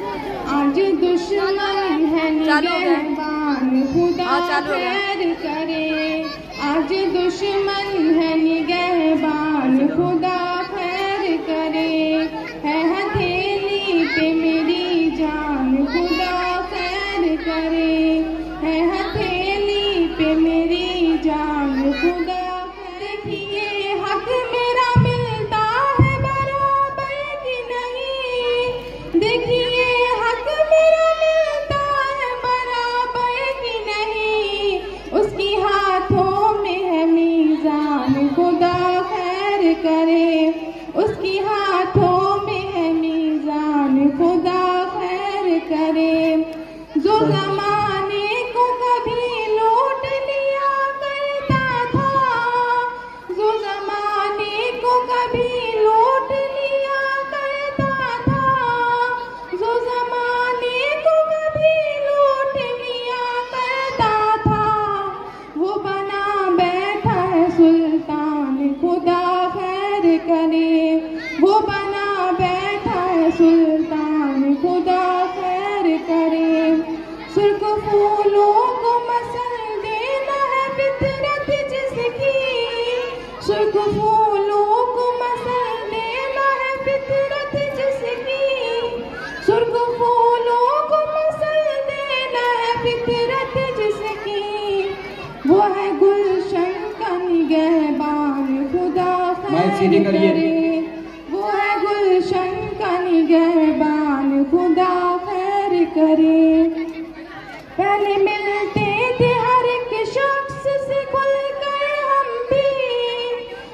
आज दुश्मन है निगहबान खुदा खैर करे। आज दुश्मन है निगहबान खुदा खैर करे। है हथेली पे मेरी जान खुदा खैर करे। उसकी हाथों में है मीजान खुदा खैर करे। जो जमाने बना बैठा है सुल्तान खुदा खैर करे। सुर्ख फूलों को मसल देना है फितरत जिसकी। सुर्ख फूलों को मसल देना है फितरत जिसकी। सुर्ख फूलों को मसल देना है फितरत जिसकी। वो है गुलशन का निगहबान खुदा खैर करे। करे पहले मिलते थे हर एक शख्स से खुलकर हम भी।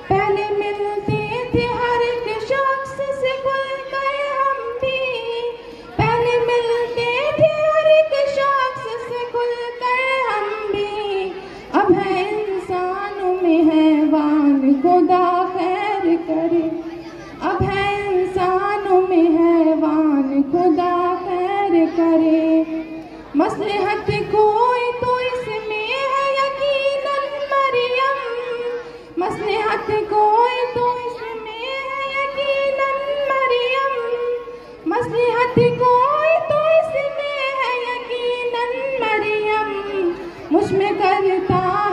पहले मिलते थे हर एक शख्स से खुलकर हम भी। पहले मिलते थे हर एक शख्स से खुलकर हम भी। अब है इंसानों में हैवान खुदा खैर करे। मसलहत कोई तो इसमें है यकीनन मरियम। मसलहत कोई तो इसमें है यकीनन मरियम। मसलहत कोई तो इसमें है यकीनन मरियम। मुझमें करता